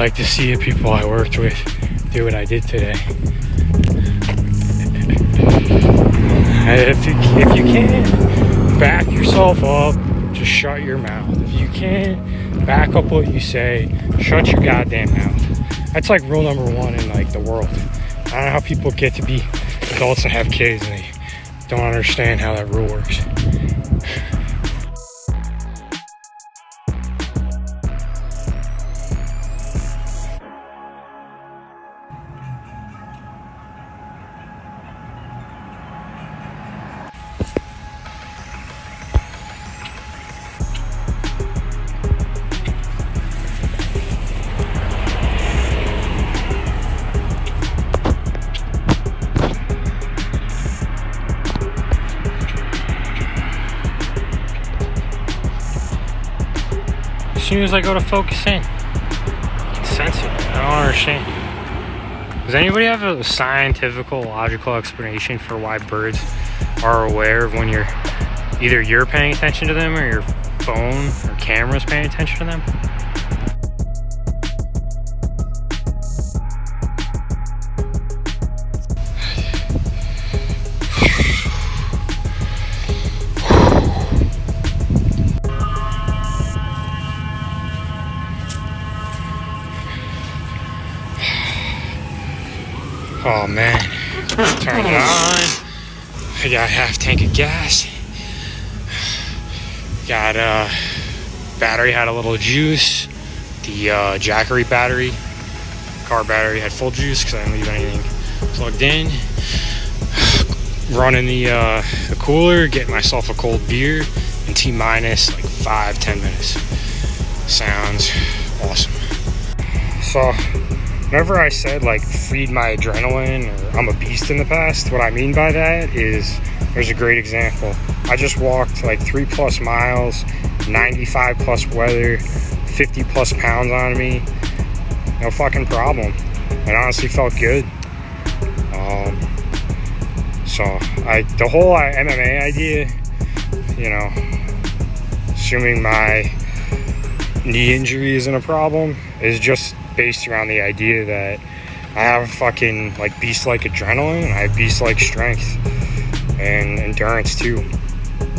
like to see the people I worked with do what I did today. If you, if you can, back yourself up, just shut your mouth. If you can't back up what you say, shut your goddamn mouth. That's like rule number one in like the world. I don't know how people get to be adults and have kids and they don't understand how that rule works. Soon as I go to focus in, I can sense it. I don't understand. Does anybody have a scientific, logical explanation for why birds are aware of when you're either you're paying attention to them or your phone or camera's paying attention to them? Oh man, turn it on. I got half tank of gas. Got uh, battery had a little juice. The uh, Jackery battery, car battery had full juice because I didn't leave anything plugged in. Running the, uh, the cooler, getting myself a cold beer in T minus like five ten minutes. Sounds awesome. So whenever I said like feed my adrenaline or I'm a beast in the past, what I mean by that is there's a great example. I just walked like three plus miles, 95 plus weather, 50 plus pounds on me. No fucking problem. It honestly felt good. Um, so I the whole MMA idea, you know, assuming my knee injury isn't a problem, is just based around the idea that I have a fucking like beast like adrenaline and I have beast like strength and endurance too.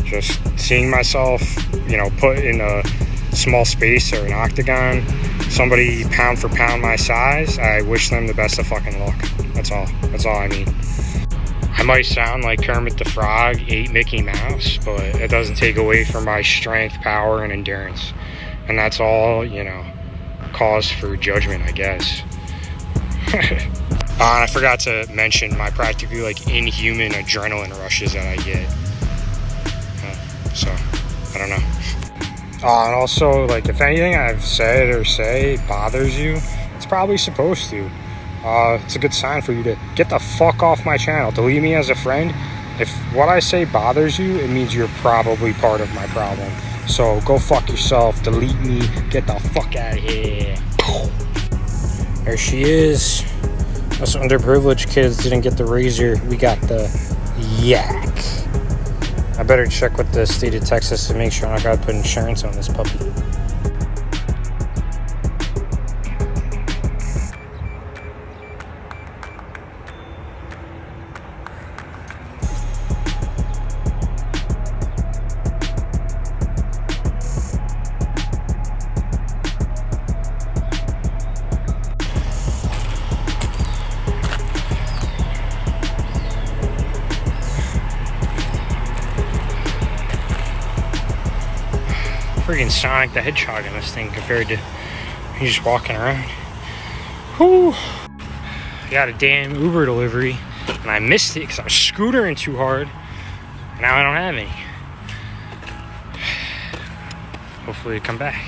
Just seeing myself, you know, put in a small space or an octagon, somebody pound for pound my size, I wish them the best of fucking luck. That's all. That's all I mean. I might sound like Kermit the Frog ate Mickey Mouse, but it doesn't take away from my strength, power, and endurance. And that's all, you know, cause for judgment, I guess. uh, I forgot to mention my practically like inhuman adrenaline rushes that I get. Uh, so, I don't know. Uh, and also, like, if anything I've said or say bothers you, it's probably supposed to. Uh, it's a good sign for you to get the fuck off my channel. Delete me as a friend. If what I say bothers you, it means you're probably part of my problem. So go fuck yourself, delete me, get the fuck out of here. There she is. Us underprivileged kids didn't get the razor. We got the yak. I better check with the state of Texas to make sure I gotta put insurance on this puppy. Freaking Sonic the Hedgehog in this thing compared to me just walking around. Whew. I got a damn Uber delivery and I missed it because I was scootering too hard. Now I don't have any. Hopefully it come back.